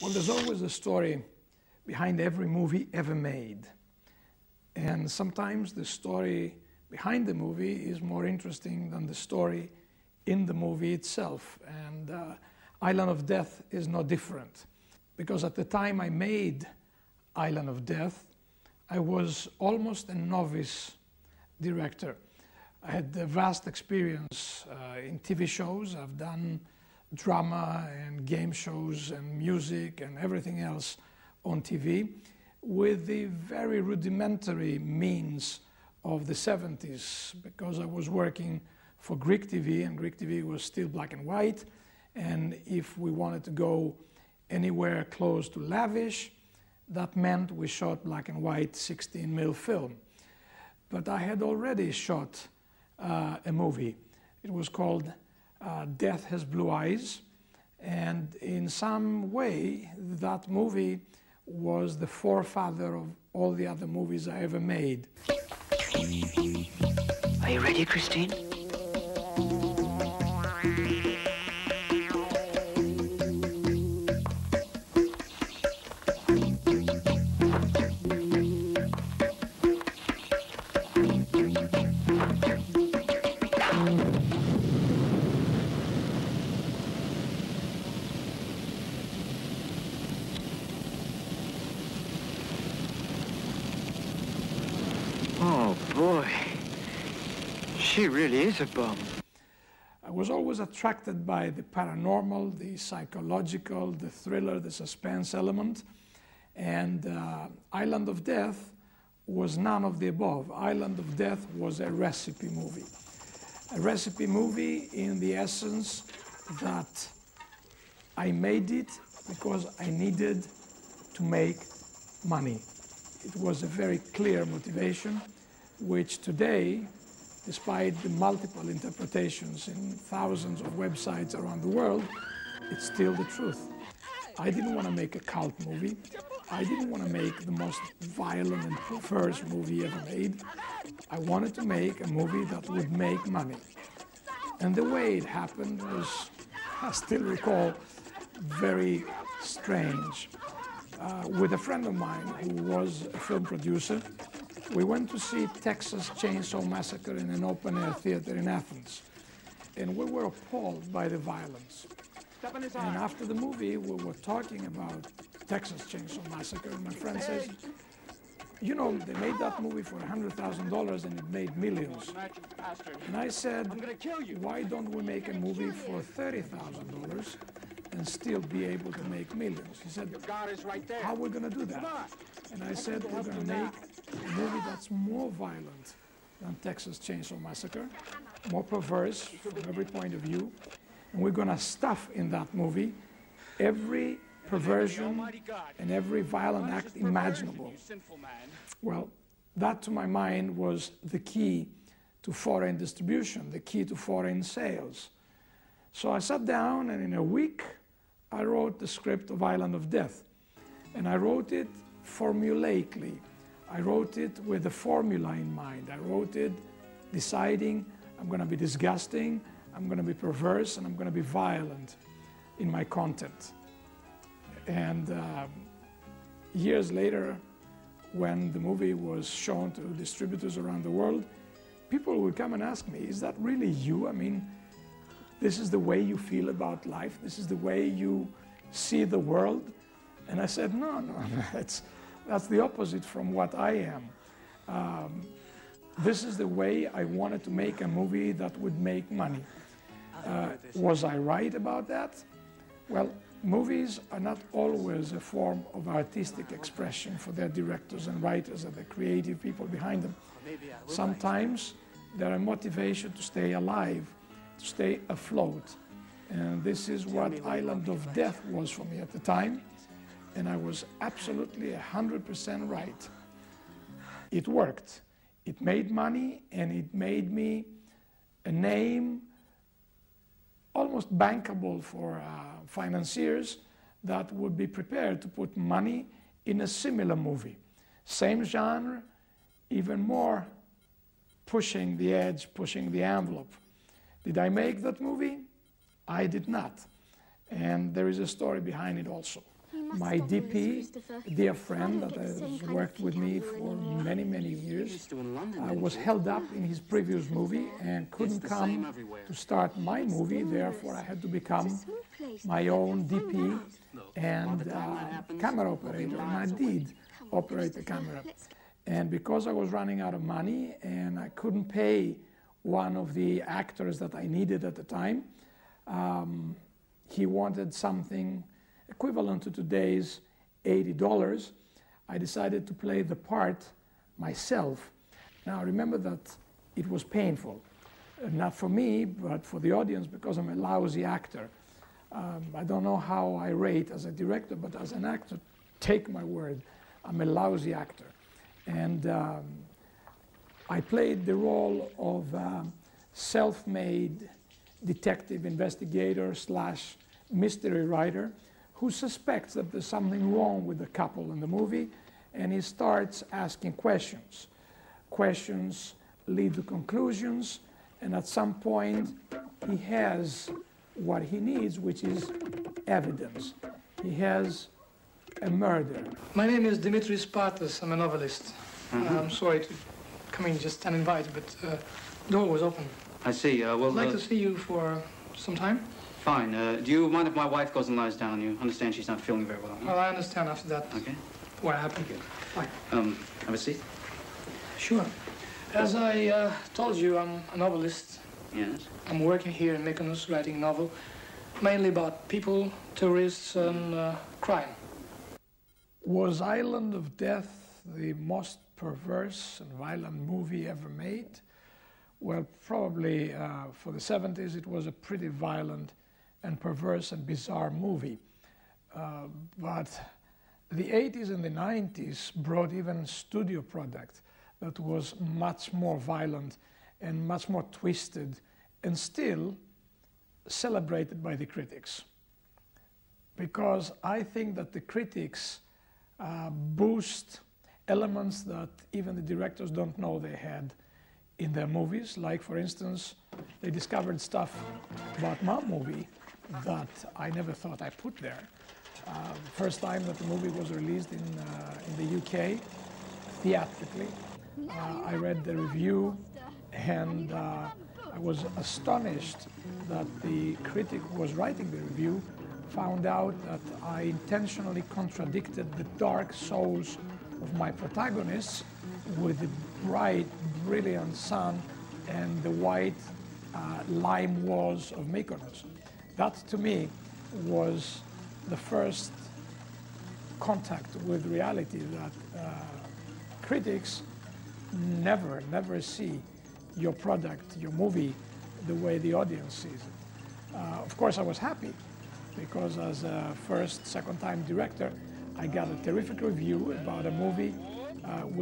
Well, there's always a story behind every movie ever made. And sometimes the story behind the movie is more interesting than the story in the movie itself. And uh, Island of Death is no different. Because at the time I made Island of Death, I was almost a novice director. I had a vast experience uh, in TV shows. I've done drama and game shows and music and everything else on TV with the very rudimentary means of the 70s because I was working for Greek TV and Greek TV was still black and white. And if we wanted to go anywhere close to lavish that meant we shot black and white 16 mil film. But I had already shot uh, a movie. It was called uh, Death Has Blue Eyes and in some way that movie was the forefather of all the other movies I ever made. Are you ready, Christine? Oh, boy. She really is a bum. I was always attracted by the paranormal, the psychological, the thriller, the suspense element. And uh, Island of Death was none of the above. Island of Death was a recipe movie. A recipe movie in the essence that I made it because I needed to make money. It was a very clear motivation, which today, despite the multiple interpretations in thousands of websites around the world, it's still the truth. I didn't want to make a cult movie. I didn't want to make the most violent and perverse movie ever made. I wanted to make a movie that would make money. And the way it happened was, I still recall, very strange. Uh, with a friend of mine who was a film producer, we went to see Texas Chainsaw Massacre in an open-air theater in Athens. And we were appalled by the violence. And after the movie, we were talking about Texas Chainsaw Massacre, and my friend says, you know, they made that movie for $100,000 and it made millions. And I said, why don't we make a movie for $30,000 and still be able to make millions? He said, how are we going to do that? And I said, we're going to make a movie that's more violent than Texas Chainsaw Massacre, more perverse from every point of view. And we're going to stuff in that movie every perversion and every violent act imaginable. Well, that to my mind was the key to foreign distribution, the key to foreign sales. So I sat down and in a week I wrote the script of Island of Death. And I wrote it formulaically. I wrote it with a formula in mind. I wrote it deciding I'm going to be disgusting, I'm going to be perverse, and I'm going to be violent in my content. And um, years later, when the movie was shown to distributors around the world, people would come and ask me, is that really you? I mean, this is the way you feel about life? This is the way you see the world? And I said, no, no, that's, that's the opposite from what I am. Um, this is the way I wanted to make a movie that would make money. Uh, was I right about that? Well, movies are not always a form of artistic expression for their directors and writers and the creative people behind them. Sometimes they're a motivation to stay alive, stay afloat. And this is what Island of Death was for me at the time. And I was absolutely 100% right. It worked. It made money and it made me a name almost bankable for uh, financiers that would be prepared to put money in a similar movie. Same genre, even more pushing the edge, pushing the envelope. Did I make that movie? I did not. And there is a story behind it also. My DP, dear friend that has worked with me for many, many years, uh, was held up in his previous movie and couldn't come to start my movie. Therefore, I had to become my own DP and uh, camera operator, and I did operate the camera. And because I was running out of money and I couldn't pay one of the actors that I needed at the time, um, he wanted something equivalent to today's $80. I decided to play the part myself. Now remember that it was painful, uh, not for me, but for the audience because I'm a lousy actor. Um, I don't know how I rate as a director, but as an actor, take my word, I'm a lousy actor. And um, I played the role of um, self-made detective investigator slash mystery writer who suspects that there's something wrong with the couple in the movie and he starts asking questions. Questions lead to conclusions and at some point he has what he needs, which is evidence. He has a murder. My name is Dimitris Spartas. I'm a novelist. Mm -hmm. I'm sorry to come in just uninvited, but uh, the door was open. I see. Uh, well, I'd like uh, to see you for some time. Fine. Uh, do you mind if my wife goes and lies down? You understand she's not feeling very well. Well, I understand after that. Okay. What happened? Fine. Um, have a seat. Sure. As I uh, told you, I'm a novelist. Yes. I'm working here in Mykonos, writing a novel, mainly about people, tourists, and uh, crime. Was Island of Death the most perverse and violent movie ever made? Well, probably uh, for the 70s, it was a pretty violent and perverse and bizarre movie. Uh, but the 80s and the 90s brought even studio product that was much more violent and much more twisted and still celebrated by the critics. Because I think that the critics uh, boost elements that even the directors don't know they had in their movies. Like, for instance, they discovered stuff about my movie that I never thought I put there. Uh, first time that the movie was released in, uh, in the UK, theatrically, uh, I read the review and uh, I was astonished that the critic who was writing the review found out that I intentionally contradicted the dark souls of my protagonists with the bright, brilliant sun and the white uh, lime walls of Mykonos. That, to me, was the first contact with reality that uh, critics never, never see your product, your movie, the way the audience sees it. Uh, of course, I was happy because as a first, second time director, I got a terrific review about a movie uh, which